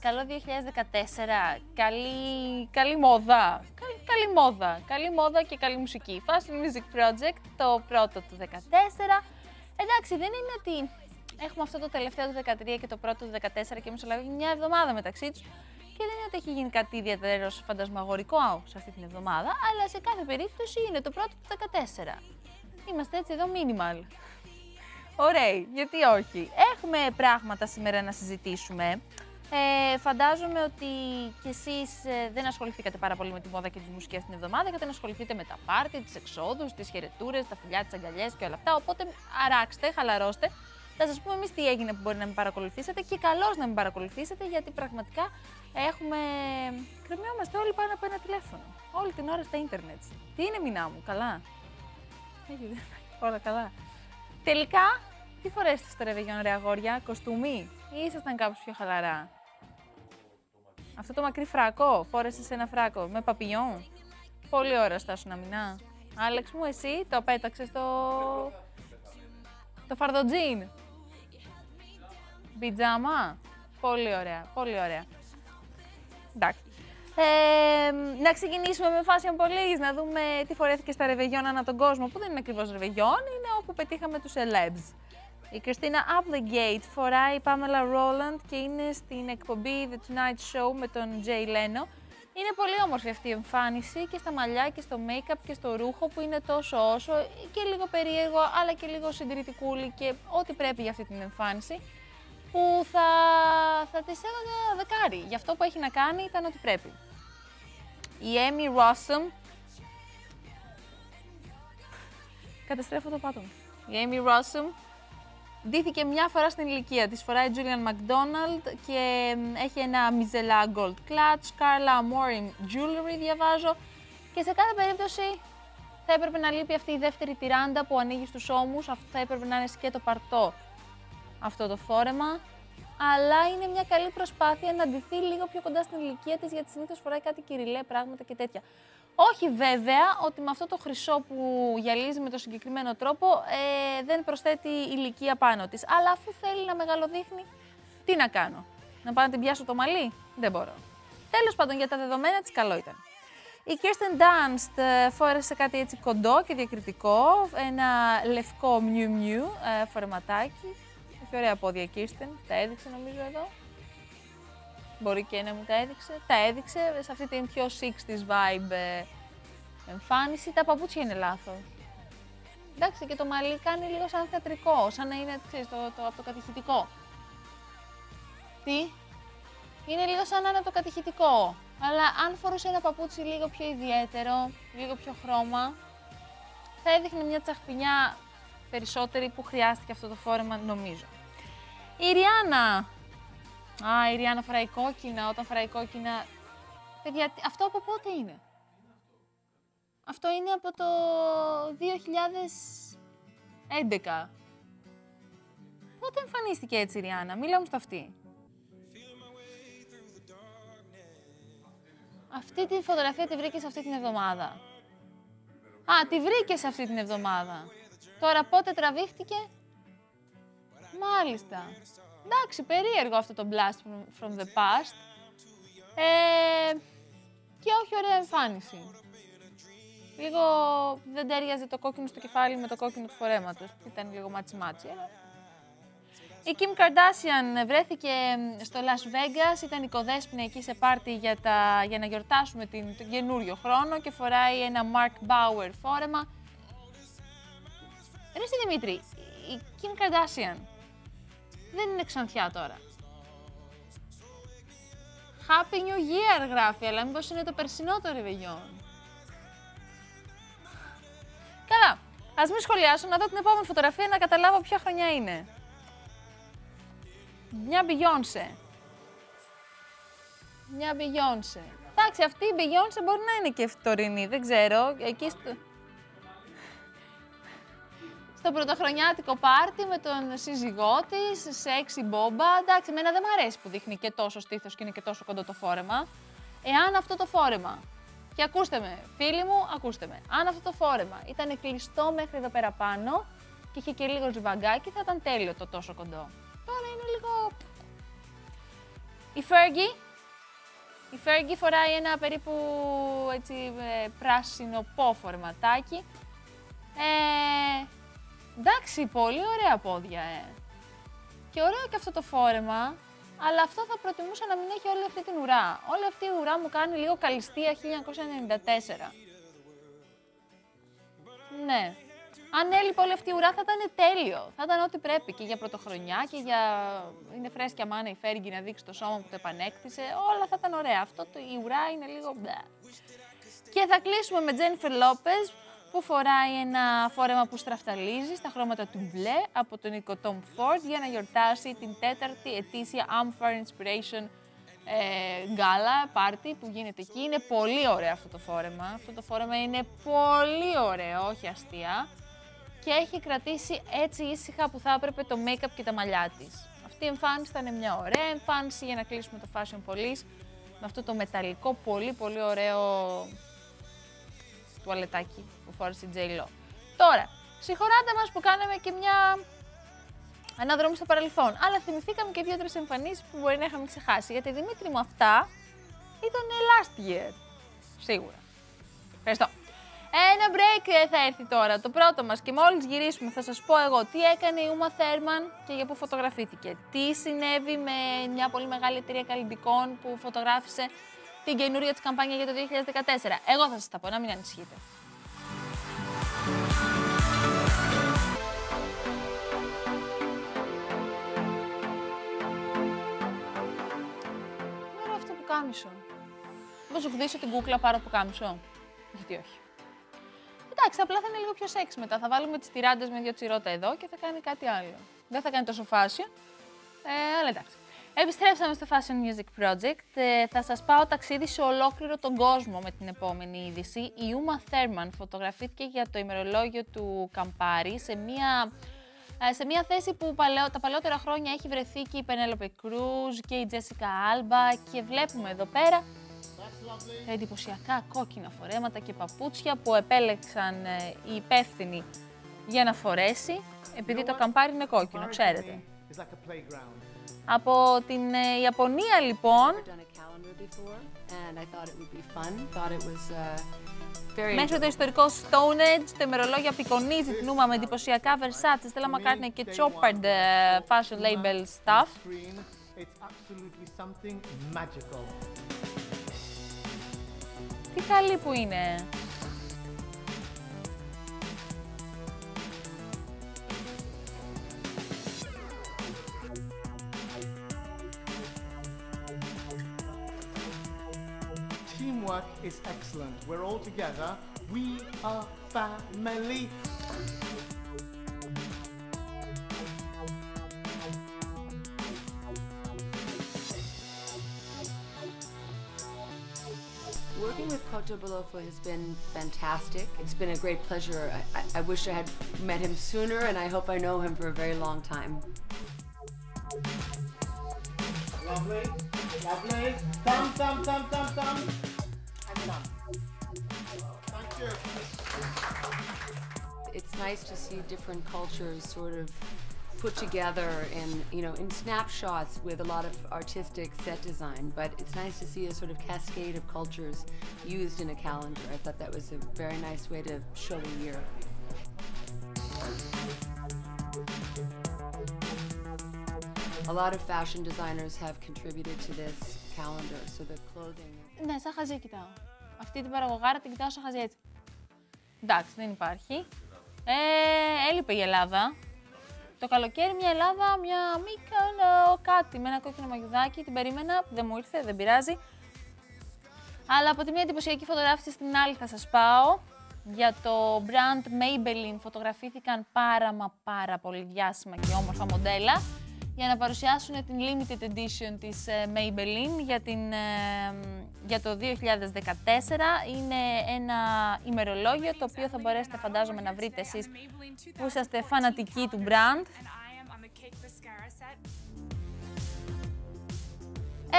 καλή χρονιά, καλό 2014, καλή, καλή μόδα, καλή, καλή μόδα, καλή μόδα και καλή μουσική. Fast Music Project, το πρώτο του 2014. Εντάξει, δεν είναι ότι έχουμε αυτό το τελευταίο του 2013 και το πρώτο του 2014 και εμείς λάβει μια εβδομάδα μεταξύ τους και δεν είναι ότι έχει γίνει κάτι ιδιαίτερο φαντασμαγορικό σε αυτή την εβδομάδα, αλλά σε κάθε περίπτωση είναι το πρώτο του 2014. Είμαστε έτσι εδώ minimal. Ωραία, γιατί όχι. Έχουμε πράγματα σήμερα να συζητήσουμε. Ε, φαντάζομαι ότι κι εσείς ε, δεν ασχοληθήκατε πάρα πολύ με τη μόδα και τη μουσική αυτήν την εβδομάδα, γιατί να ασχοληθείτε με τα πάρτι, τις εξόδους, τις χαιρετούρες, τα φιλιά, τις αγκαλιές και όλα αυτά. Οπότε αράξτε, χαλαρώστε. Θα σας πούμε εμείς τι έγινε που μπορεί να μην παρακολουθήσετε και καλώς να μην παρακολουθήσετε, γιατί πραγματικά έχουμε... κρεμιόμαστε όλοι πάνω από ένα τηλέφωνο. Όλη την ώρα στα ίντερνετ. Τι είναι μηνά μου, καλά; Όλα καλά. Τελικά, τι φορέσετε στο ρεβεγιόν ρε αγόρια, κοστούμι; Ή ήσασταν κάπως πιο χαλαρά. Αυτό το μακρύ φράκο, φόρεσες ένα φράκο με παπιόν. Πολύ ώρα στάσου να μηνά. Άλεξ μου, εσύ το πέταξες στο... Το φαρδοτζίν. Πιτζάμα. Πολύ ωραία, πολύ ωραία. Εντάξει. Ε, να ξεκινήσουμε με fashion police, να δούμε τι φορέθηκε στα ρεβεγιόν ανά τον κόσμο, που δεν είναι ακριβώς ρεβεγιόν, είναι όπου πετύχαμε τους celebs. Η Κριστίνα Applegate φοράει η Pamela Roland και είναι στην εκπομπή The Tonight Show με τον Jay Leno. Είναι πολύ όμορφη αυτή η εμφάνιση και στα μαλλιά και στο make-up και στο ρούχο που είναι τόσο όσο και λίγο περίεργο αλλά και λίγο συντηρητικούλη και ό,τι πρέπει για αυτή την εμφάνιση που θα, θα της έβαζα δεκάρι. Για αυτό που έχει να κάνει ήταν ότι πρέπει. Η Amy Rossum Καταστρέφω το πάτο Η Amy Rossum ντύθηκε μια φορά στην ηλικία της. Φοράει Julian McDonald και έχει ένα Μιζελά Gold Clutch, Carla Amorim Jewelry διαβάζω και σε κάθε περίπτωση θα έπρεπε να λείπει αυτή η δεύτερη τυράντα που ανοίγει στους ώμους, αυτό θα έπρεπε να είναι σκέτο παρτό αυτό το φόρεμα. Αλλά είναι μια καλή προσπάθεια να ντυθεί λίγο πιο κοντά στην ηλικία της, γιατί συνήθως φοράει κάτι κυριλέ πράγματα και τέτοια. Όχι βέβαια ότι με αυτό το χρυσό που γυαλίζει με το συγκεκριμένο τρόπο ε, δεν προσθέτει ηλικία πάνω της. Αλλά αφού θέλει να μεγαλοδείχνει, τι να κάνω; Να πάω να την πιάσω το μαλλί, δεν μπορώ. Τέλος πάντων για τα δεδομένα της καλό ήταν. Η Kirsten Dunst ε, φόρεσε κάτι έτσι κοντό και διακριτικό, ένα λευκό μιου μιου ε, φορεματάκι. Έχει ωραία πόδια η Kirsten, τα έδειξε νομίζω εδώ. Μπορεί και να μου τα έδειξε. Τα έδειξε σε αυτή την πιο 60s vibe ε, εμφάνιση. Τα παπούτσια είναι λάθος. Εντάξει, και το μαλλί κάνει λίγο σαν θεατρικό, σαν να είναι ξέρεις, το, το, από το κατηχητικό. Τι; Είναι λίγο σαν να είναι από το κατηχητικό. Αλλά αν φορούσε ένα παπούτσι λίγο πιο ιδιαίτερο, λίγο πιο χρώμα, θα έδειχνε μια τσαχπινιά περισσότερη που χρειάστηκε αυτό το φόρεμα, νομίζω. Η Ριάννα Α, η Ριάννα φοράει κόκκινα, όταν φοράει κόκκινα... Παιδιά, αυτό από πότε είναι; Αυτό είναι από το 2011. Πότε εμφανίστηκε έτσι η Ριάννα, μίλα μου στο αυτή. Αυτή τη φωτογραφία τη βρήκες αυτή την εβδομάδα. Α, τη βρήκες αυτή την εβδομάδα. Τώρα πότε τραβήχτηκε; Μάλιστα. Εντάξει, περίεργο αυτό το blast from the past. Ε, και όχι ωραία εμφάνιση. Λίγο δεν ταίριαζε το κόκκινο στο κεφάλι με το κόκκινο του φορέματος. Ήταν λίγο matchy matchy. Η Kim Kardashian βρέθηκε στο Las Vegas, ήταν οικοδέσποινα εκεί σε πάρτι για, τα, για να γιορτάσουμε την, τον καινούριο χρόνο και φοράει ένα Mark Bauer φόρεμα. Ρε Δημήτρη, η Kim Kardashian δεν είναι ξανθιά τώρα. Happy New Year γράφει, αλλά μήπως είναι το περσινό το ρεβεγιόν. Καλά, ας μην σχολιάσω, να δω την επόμενη φωτογραφία να καταλάβω ποια χρονιά είναι. Μια Beyoncé. Μια Beyoncé. Εντάξει, αυτή η Beyoncé μπορεί να είναι και φτωρινή, δεν ξέρω. Εκεί στο στο πρωτοχρονιάτικο πάρτι με τον σύζυγό της, σεξι μπόμπα. Εντάξει, εμένα δεν μου αρέσει που δείχνει και τόσο στήθος και είναι και τόσο κοντό το φόρεμα. Εάν αυτό το φόρεμα, και ακούστε με, φίλοι μου, ακούστε με, αν αυτό το φόρεμα ήταν κλειστό μέχρι εδώ πέρα πάνω και είχε και λίγο ζυβαγκάκι, θα ήταν τέλειο το τόσο κοντό. Τώρα είναι λίγο. Η Fergie. Η Fergie φοράει ένα περίπου έτσι ε, πράσινο πό φορματάκι. Ε, εντάξει, πολύ ωραία πόδια, ε. Και ωραίο και αυτό το φόρεμα, αλλά αυτό θα προτιμούσα να μην έχει όλη αυτή την ουρά. Όλη αυτή η ουρά μου κάνει λίγο καλυστία 1994. Ναι. Αν έλειπε όλη αυτή η ουρά θα ήταν τέλειο. Θα ήταν ό,τι πρέπει και για πρωτοχρονιά και για. Είναι φρέσκια μάνα η Φέργη να δείξει το σώμα που το επανέκτησε. Όλα θα ήταν ωραία. Αυτό το... η ουρά είναι λίγο. Και θα κλείσουμε με Τζένιφερ Λόπες που φοράει ένα φόρεμα που στραφταλίζει στα χρώματα του μπλε από τον Νίκο Tom Ford για να γιορτάσει την τέταρτη ετήσια Amphar Inspiration ε, γκάλα, πάρτι που γίνεται εκεί. Είναι πολύ ωραίο αυτό το φόρεμα. Αυτό το φόρεμα είναι πολύ ωραίο, όχι αστεία. Και έχει κρατήσει έτσι ήσυχα που θα έπρεπε το make-up και τα μαλλιά της. Αυτή η εμφάνιση ήταν μια ωραία εμφάνιση για να κλείσουμε το Fashion Police με αυτό το μεταλλικό πολύ πολύ ωραίο τουαλετάκι που φόρεσε η J-Lo. Τώρα, συγχωράτε μας που κάναμε και μια αναδρομή στο παρελθόν. Αλλά θυμηθήκαμε και δύο-τρεις εμφανίσεις που μπορεί να είχαμε ξεχάσει. Γιατί Δημήτρη μου αυτά ήταν last year. Σίγουρα. Ευχαριστώ. Ένα break ε, θα έρθει τώρα, το πρώτο μας και μόλις γυρίσουμε θα σας πω εγώ τι έκανε η Ούμα Θέρμαν και για πού φωτογραφήθηκε. Τι συνέβη με μια πολύ μεγάλη εταιρεία καλλιντικών που φωτογράφησε την καινούρια της καμπάνια για το 2014. Εγώ θα σας τα πω, να μην ανησυχείτε. αυτό που κάμισο. Μήπως σου χδίσω την κούκλα πάρω που κάμισο. Γιατί όχι. Εντάξει, απλά θα είναι λίγο πιο σεξ μετά. Θα βάλουμε τις τυράντες με δύο τσιρότα εδώ και θα κάνει κάτι άλλο. Δεν θα κάνει τόσο φάσιο, ε, αλλά εντάξει. Επιστρέψαμε στο Fashion Music Project. Ε, θα σας πάω ταξίδι σε ολόκληρο τον κόσμο με την επόμενη είδηση. Η Uma Thurman φωτογραφήθηκε για το ημερολόγιο του Καμπάρι σε μια, ε, σε μια θέση που παλαιό, τα παλαιότερα χρόνια έχει βρεθεί και η Penelope Cruz και η Jessica Alba και βλέπουμε εδώ πέρα τα εντυπωσιακά κόκκινα φορέματα και παπούτσια που επέλεξαν ε, οι υπεύθυνοι για να φορέσει, επειδή το καμπάρι είναι κόκκινο, ξέρετε. Από την ε, Ιαπωνία λοιπόν, Μέχρι το ιστορικό Stone Age, το ημερολόγιο απεικονίζει την Ούμα με εντυπωσιακά Versace, Stella McCartney και Chopard ε, fashion label stuff. Τι καλή που είναι. Teamwork is excellent. We're all together. We are family. Working with Cote Bolofo has been fantastic. It's been a great pleasure. I, I, I wish I had met him sooner, and I hope I know him for a very long time. Lovely, lovely. Thumb, thumb, thumb, thumb, thumb. It's nice to see different cultures sort of put together in, you know, in snapshots with a lot of artistic set design, but it's nice to see a sort of cascade of cultures used in a calendar. I thought that was a very nice way to show the year. A lot of fashion designers have contributed to this calendar, so the clothing... Ναι, σαν χαζί κοιτάω. Αυτή την παραγωγάρα την κοιτάω σαν χαζί έτσι. Εντάξει, δεν υπάρχει. Ε, έλειπε η Ελλάδα. Το καλοκαίρι μια Ελλάδα, μια Μύκονο, κάτι με ένα κόκκινο μαγιουδάκι. Την περίμενα, δεν μου ήρθε, δεν πειράζει. Αλλά από τη μία εντυπωσιακή φωτογράφηση στην άλλη θα σας πάω. Για το brand Maybelline φωτογραφήθηκαν πάρα μα πάρα πολύ διάσημα και όμορφα μοντέλα για να παρουσιάσουν την limited edition της ε, Maybelline για, την, ε, για το 2014. Είναι ένα ημερολόγιο το οποίο θα μπορέσετε φαντάζομαι να βρείτε εσείς που είσαστε φανατικοί του brand.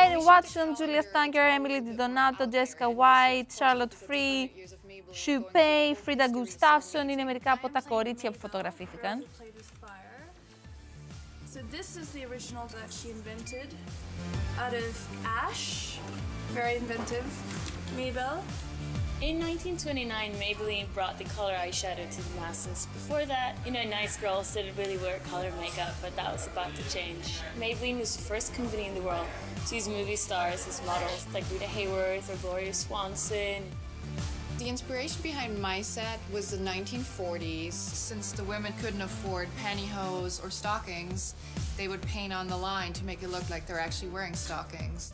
Erin Watson, Julia Stanker, Emily Di Donato, Jessica White, Charlotte Free, Shu Pei, Frida Gustafsson είναι μερικά από τα κορίτσια που φωτογραφήθηκαν. So this is the original that she invented out of ash. Very inventive. Maybell. In 1929, Maybelline brought the color eyeshadow to the masses. Before that, you know, nice girls didn't really wear color makeup, but that was about to change. Maybelline was the first company in the world to use movie stars as models, like Rita Hayworth or Gloria Swanson. The inspiration behind my set was the 1940s. Since the women couldn't afford pantyhose or stockings, they would paint on the line to make it look like they're actually wearing stockings.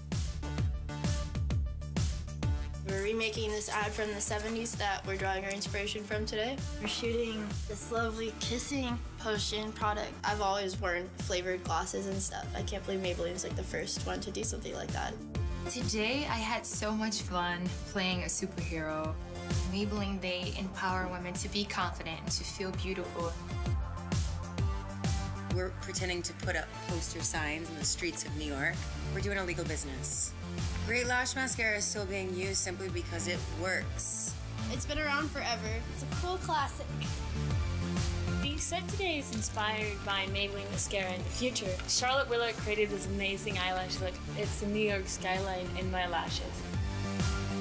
We're remaking this ad from the 70s that we're drawing our inspiration from today. We're shooting this lovely kissing potion product. I've always worn flavored glosses and stuff. I can't believe Maybelline's like the first one to do something like that. Today, I had so much fun playing a superhero. Maybelline, they empower women to be confident and to feel beautiful. We're pretending to put up poster signs in the streets of New York. We're doing a legal business. Great Lash Mascara is still being used simply because it works. It's been around forever. It's a cool classic. The set today is inspired by Maybelline mascara in the future. Charlotte Willard created this amazing eyelash look. It's the New York skyline in my lashes.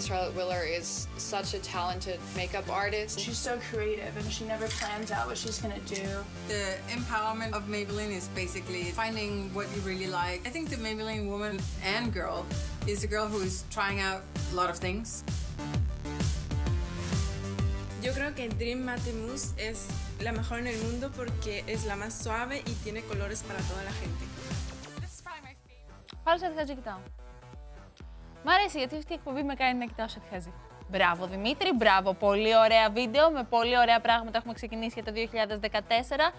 Charlotte Willer is such a talented makeup artist. She's so creative and she never plans out what she's gonna do. The empowerment of Maybelline is basically finding what you really like. I think the Maybelline woman and girl is a girl who is trying out a lot of things. Yo creo que Dream Matte Mousse es la mejor en el mundo porque es la más suave y tiene colores para toda la gente. Qual o seu desejito? Μ' αρέσει γιατί αυτή η εκπομπή με κάνει να κοιτάω σε χαζί. Μπράβο Δημήτρη, μπράβο. Πολύ ωραία βίντεο με πολύ ωραία πράγματα έχουμε ξεκινήσει για το 2014.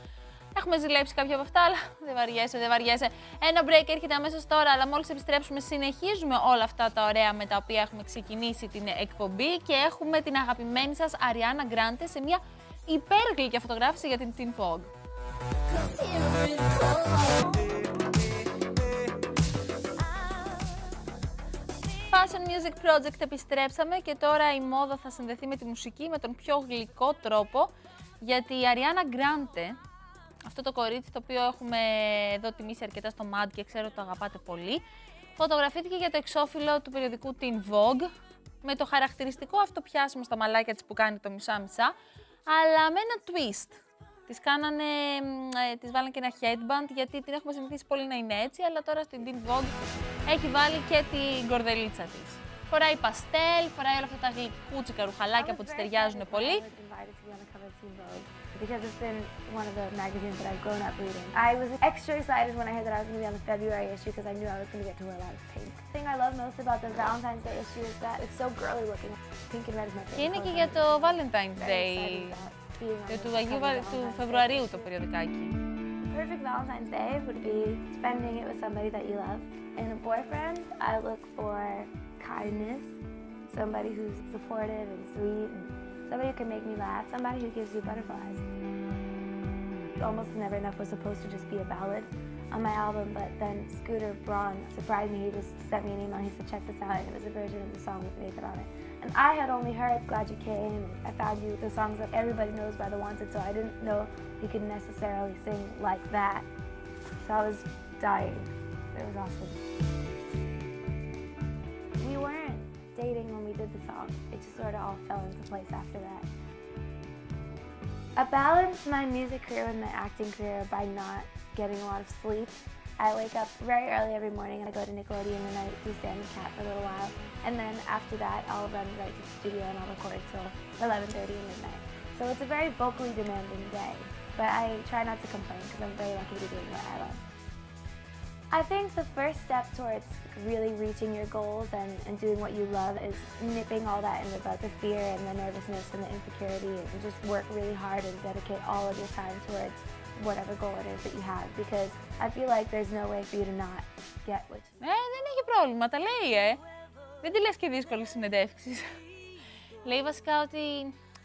Έχουμε ζηλέψει κάποια από αυτά, αλλά δεν βαριέσαι, δεν βαριέσαι. Ένα break έρχεται αμέσως τώρα, αλλά μόλις επιστρέψουμε, συνεχίζουμε όλα αυτά τα ωραία με τα οποία έχουμε ξεκινήσει την εκπομπή και έχουμε την αγαπημένη σας Αριάννα Γκράντε σε μια υπέργλυκια φωτογράφηση για την Teen Vogue. Fashion Music Project επιστρέψαμε και τώρα η μόδα θα συνδεθεί με τη μουσική με τον πιο γλυκό τρόπο γιατί η Αριάννα Γκράντε, αυτό το κορίτσι το οποίο έχουμε εδώ τιμήσει αρκετά στο MAD και ξέρω ότι το αγαπάτε πολύ, φωτογραφήθηκε για το εξώφυλλο του περιοδικού Teen Vogue με το χαρακτηριστικό αυτό πιάσιμο στα μαλάκια της που κάνει το μισά-μισά, αλλά με ένα twist. Τις κάνανε, ε, τις βάλανε και ένα headband γιατί την έχουμε συνηθίσει πολύ να είναι έτσι, αλλά τώρα στην Teen Vogue έχει βάλει και την κορδελίτσα της. Φοράει παστέλ, φοράει όλα αυτά τα γλυκούτσικα ρουχαλάκια που της ταιριάζουν πολύ. because it's been one of the magazines that I've grown up reading. I was extra excited when I heard that I was going to be on the February issue because I knew I was going to get to wear a lot of pink. The thing I love most about the Valentine's Day issue is that it's so girly looking. Pink and red is my favorite. Και είναι και color. για το Valentine's Very Day excited about being on και the του Αγίου cover of Βα- του Valentine's Φεβρουαρίου Day. το περιοδικάκι. Perfect Valentine's Day would be spending it with somebody that you love. In a boyfriend, I look for kindness, somebody who's supportive and sweet, and somebody who can make me laugh, somebody who gives you butterflies. Almost Never Enough was supposed to just be a ballad on my album, but then Scooter Braun surprised me. He just sent me an email. He said, check this out, and it was a version of the song with Nathan on it. And I had only heard Glad You Came, I found you the songs that everybody knows by the Wanted, so I didn't know he could necessarily sing like that. So I was dying. It was awesome. We weren't dating when we did the song. It just sort of all fell into place after that. I balanced my music career with my acting career by not getting a lot of sleep. I wake up very early every morning and I go to Nickelodeon and I do Sam and Cat for a little while. And then after that, I'll run right to the studio and I'll record till 11.30 midnight. So it's a very vocally demanding day. But I try not to complain because I'm very lucky to be doing what I love. I think the first step towards really reaching your goals and, and doing what you love is nipping all that in the bud, the fear and the nervousness and the insecurity and just work really hard and dedicate all of your time towards whatever goal it is that you have because I feel like there's no way for you to not get what you Ε, δεν έχει πρόβλημα, τα λέει, ε. Δεν τη λες και δύσκολη συνεντεύξεις. λέει βασικά ότι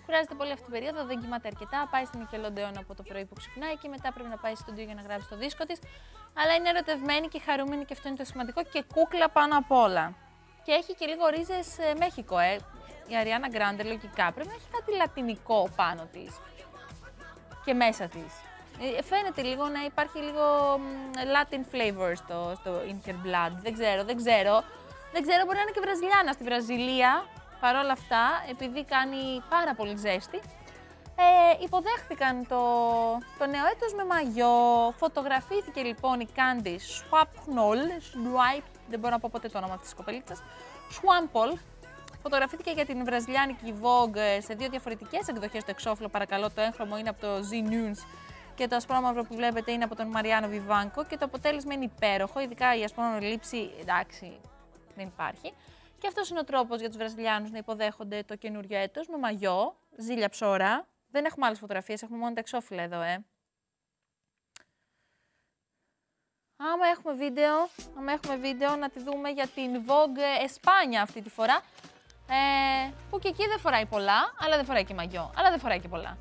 κουράζεται πολύ αυτή την περίοδο, δεν κοιμάται αρκετά, πάει στην Nickelodeon από το πρωί που ξυπνάει και μετά πρέπει να πάει στο στούντιο για να γράψει το δίσκο της. Αλλά είναι ερωτευμένη και χαρούμενη και αυτό είναι το σημαντικό και κούκλα πάνω απ' όλα. Και έχει και λίγο ρίζες ε, Μέχικο, ε. Η Αριάννα Γκράντε λογικά πρέπει να έχει κάτι λατινικό πάνω της και μέσα της. Ε, Φαίνεται λίγο να υπάρχει λίγο μ, Latin flavor στο, στο In Her Blood. Δεν ξέρω, δεν ξέρω. Δεν ξέρω, μπορεί να είναι και Βραζιλιάνα στη Βραζιλία. Παρ' όλα αυτά, επειδή κάνει πάρα πολύ ζέστη, ε, υποδέχτηκαν το, το νέο έτος με μαγιό. Φωτογραφήθηκε λοιπόν η Candy Swapnol, Swipe, δεν μπορώ να πω ποτέ το όνομα της κοπελίτσας, Swampol. Φωτογραφήθηκε για την βραζιλιάνικη Vogue ε, σε δύο διαφορετικές εκδοχές το εξώφυλλο, παρακαλώ, το έγχρωμο είναι από το Z News και το ασπρόμαυρο που βλέπετε είναι από τον Μαριάνο Βιβάνκο και το αποτέλεσμα είναι υπέροχο, ειδικά η ασπρόμαυρη λήψη, εντάξει, δεν υπάρχει. Και αυτός είναι ο τρόπος για τους Βραζιλιάνους να υποδέχονται το καινούριο έτος με μαγιό, ζήλια ψώρα. Δεν έχουμε άλλες φωτογραφίες, έχουμε μόνο τα εξώφυλλα εδώ, ε. Άμα έχουμε βίντεο, άμα έχουμε βίντεο να τη δούμε για την Vogue Εσπάνια αυτή τη φορά. Ε, που και εκεί δεν φοράει πολλά, αλλά δεν φοράει και μαγιό, αλλά δεν φοράει και πολλά.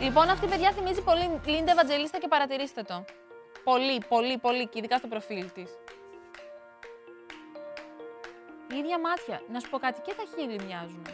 Λοιπόν, αυτή η παιδιά θυμίζει πολύ Λίντα Ευαντζελίστα και παρατηρήστε το. Πολύ, πολύ, πολύ και ειδικά στο προφίλ της. Η ίδια μάτια. Να σου πω κάτι, και τα χείλη μοιάζουν.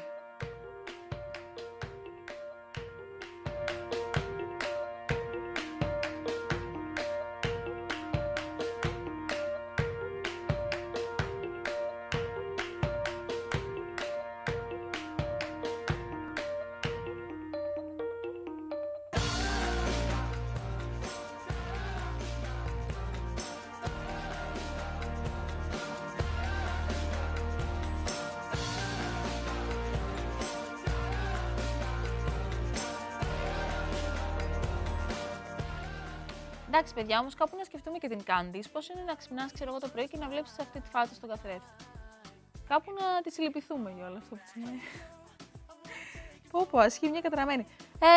Εντάξει, παιδιά, όμως κάπου να σκεφτούμε και την Candice. Πώς είναι να ξυπνάς, ξέρω εγώ, το πρωί και να βλέπεις αυτή τη φάτσα στον καθρέφτη. Κάπου να τη συλληπιθούμε για όλο αυτό που σημαίνει. πω, πω, ασχεί μια καταραμένη. Ε,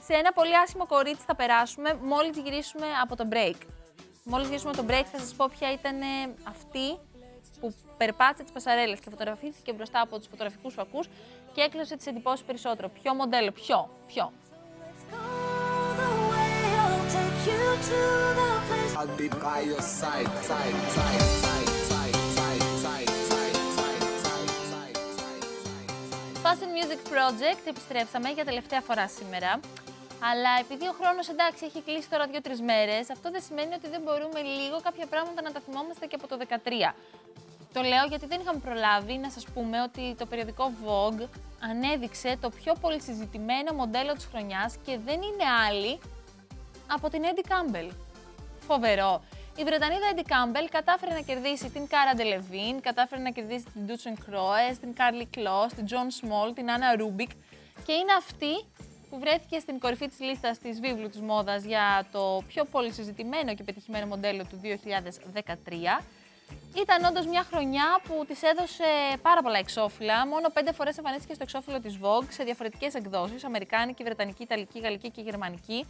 σε ένα πολύ άσχημο κορίτσι θα περάσουμε μόλις γυρίσουμε από το break. Μόλις γυρίσουμε από το break, θα σας πω ποια ήταν ε, αυτή που περπάτησε τις πασαρέλες και φωτογραφήθηκε μπροστά από τους φωτογραφικούς φακούς και έκλωσε τις εντυπώσεις περισσότερο. Ποιο μοντέλο, ποιο, ποιο. I'll be by your side, side, side, side, side, side, side, side, side, side, side. Fashion Music Project, επιστρέψαμε για τελευταία φορά σήμερα. Αλλά επειδή ο χρόνο εντάξει έχει κλείσει τώρα δύο-τρει μέρε, αυτό δεν σημαίνει ότι δεν μπορούμε λίγο κάποια πράγματα να τα θυμόμαστε και από το 2013. Το λέω γιατί δεν είχαμε προλάβει να σας πούμε ότι το περιοδικό Vogue ανέδειξε το πιο πολύ συζητημένο μοντέλο της χρονιάς και δεν είναι άλλη από την Eddie Campbell. Φοβερό. Η Βρετανίδα Eddie Campbell κατάφερε να κερδίσει την Cara Delevingne, κατάφερε να κερδίσει την Duchenne Croes, την Carly Kloss, την John Small, την Anna Rubik και είναι αυτή που βρέθηκε στην κορυφή της λίστας της βίβλου της μόδας για το πιο πολύ συζητημένο και πετυχημένο μοντέλο του 2013. Ήταν όντως μια χρονιά που της έδωσε πάρα πολλά εξώφυλλα. Μόνο πέντε φορές εμφανίστηκε στο εξώφυλλο της Vogue σε διαφορετικές εκδόσεις: Αμερικάνικη, Βρετανική, Ιταλική, Γαλλική και Γερμανική.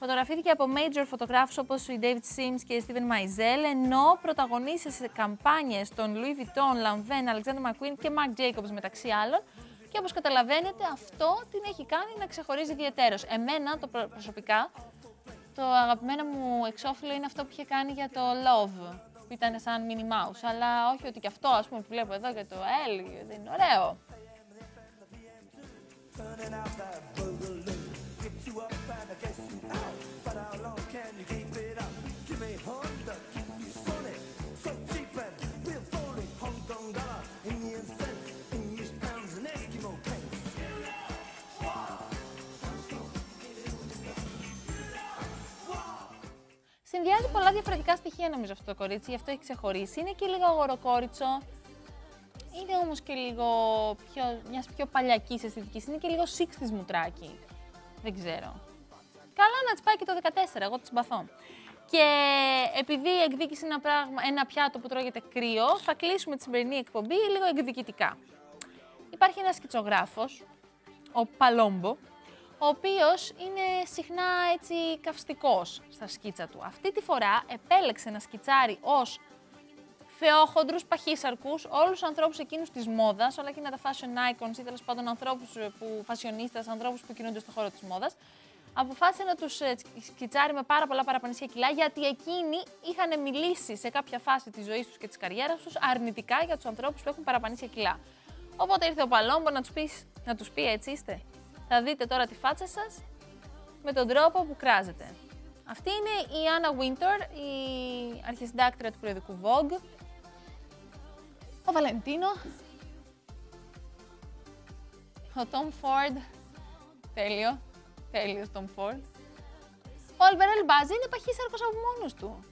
Φωτογραφήθηκε από major φωτογράφους όπως η David Sims και η Steven Meisel, ενώ πρωταγωνίσε σε καμπάνιες των Louis Vuitton, Lanvin, Alexander McQueen και Marc Jacobs μεταξύ άλλων. Και όπως καταλαβαίνετε αυτό την έχει κάνει να ξεχωρίζει ιδιαίτερος. Εμένα το προ- προσωπικά, το αγαπημένο μου εξώφυλλο είναι αυτό που είχε κάνει για το Love, που ήταν σαν Minnie Mouse. Αλλά όχι ότι και αυτό ας πούμε που βλέπω εδώ και το L, δεν είναι ωραίο you Συνδυάζει πολλά διαφορετικά στοιχεία νομίζω αυτό το κορίτσι, γι' αυτό έχει ξεχωρίσει. Είναι και λίγο αγοροκόριτσο, είναι όμως και λίγο πιο, μιας πιο παλιακής αισθητικής, είναι και λίγο 60's μουτράκι. Δεν ξέρω. Καλά να τη πάει και το 14, εγώ τη συμπαθώ. Και επειδή εκδίκησε ένα, πράγμα, ένα πιάτο που τρώγεται κρύο, θα κλείσουμε τη σημερινή εκπομπή λίγο εκδικητικά. Υπάρχει ένας σκητσογράφος, ο Παλόμπο, ο οποίος είναι συχνά έτσι καυστικός στα σκίτσα του. Αυτή τη φορά επέλεξε να σκιτσάρει ως θεόχοντρους, παχύσαρκους, όλους τους ανθρώπους εκείνους της μόδας, όλα εκείνα τα fashion icons ή τέλος πάντων ανθρώπους ε, που φασιονίστας, ανθρώπους που κινούνται στον χώρο της μόδας, αποφάσισε να τους ε, σκιτσάρει με πάρα πολλά παραπανήσια κιλά, γιατί εκείνοι είχαν μιλήσει σε κάποια φάση της ζωής τους και της καριέρας τους αρνητικά για τους ανθρώπους που έχουν παραπανήσια κιλά. Οπότε ήρθε ο Παλόμπο να τους, πεις, να τους πει έτσι είστε. Θα δείτε τώρα τη φάτσα σας με τον τρόπο που κράζετε. Αυτή είναι η Άννα Winter, η αρχισυντάκτρια του περιοδικού Vogue. Ο Βαλεντίνο. Ο Tom Ford. Τέλειο. Τέλειος Tom Ford. Ο Αλμπερέλ Μπάζ είναι παχύσαρκος από μόνος του.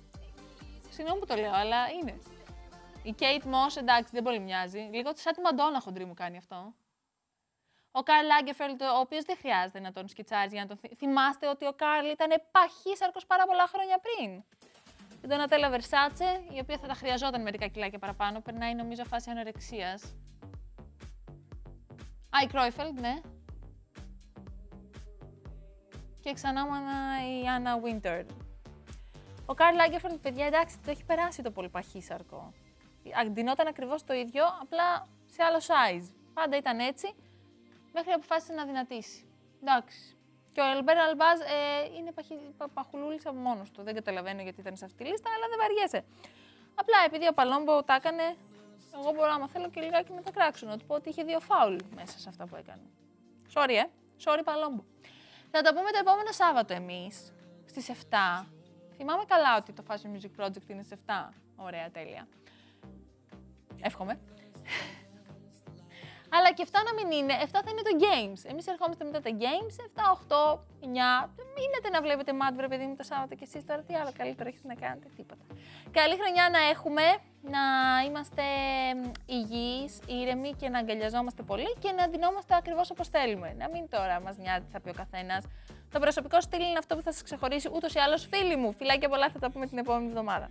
Συγγνώμη που το λέω, αλλά είναι. Η Kate Moss, εντάξει, δεν πολύ μοιάζει. Λίγο σαν τη Μαντόνα χοντρή μου κάνει αυτό. Ο Καρλ Λάγκεφελτ, ο οποίος δεν χρειάζεται να τον σκιτσάζει για να τον θυ... Θυμάστε ότι ο Καρλ ήταν παχύσαρκος πάρα πολλά χρόνια πριν. Η Ντονατέλα Βερσάτσε, η οποία θα τα χρειαζόταν μερικά κιλάκια παραπάνω, περνάει νομίζω φάση ανορεξίας. Α, η Κρόιφελντ, ναι. Και ξανά η Άννα Βίντερ. Ο Καρλ Λάγκεφελτ, παιδιά, εντάξει, το έχει περάσει το πολύ παχύσαρκο. Αντινόταν ακριβώς το ίδιο, απλά σε άλλο size. Πάντα ήταν έτσι μέχρι αποφάσισε να δυνατήσει. Εντάξει. Και ο Ελμπέρ Αλμπάζ ε, είναι παχυ... πα, παχουλούλης από μόνος του. Δεν καταλαβαίνω γιατί ήταν σε αυτή τη λίστα, αλλά δεν βαριέσαι. Απλά επειδή ο Παλόμπο τα έκανε, εγώ μπορώ άμα θέλω και λιγάκι να τα κράξω. Να του πω ότι είχε δύο φάουλ μέσα σε αυτά που έκανε. Sorry, ε. Sorry, Παλόμπο. Θα τα πούμε το επόμενο Σάββατο εμείς στις 7. Θυμάμαι καλά ότι το Fashion Music Project είναι στις 7. Ωραία, τέλεια. Εύχομαι. Αλλά και 7 να μην είναι, 7 θα είναι το Games. Εμείς ερχόμαστε μετά τα Games, 7, 8, 9. Μείνετε να βλέπετε μάτς, βρε παιδί μου, το Σάββατο και εσείς τώρα τι άλλο καλύτερο έχετε να κάνετε, τίποτα. Καλή χρονιά να έχουμε, να είμαστε υγιείς, ήρεμοι και να αγκαλιαζόμαστε πολύ και να δινόμαστε ακριβώς όπως θέλουμε. Να μην τώρα μας νοιάζει τι θα πει ο καθένας. Το προσωπικό στυλ είναι αυτό που θα σας ξεχωρίσει ούτως ή άλλως, φίλοι μου. Φιλάκια πολλά, θα τα πούμε την επόμενη εβδομάδα.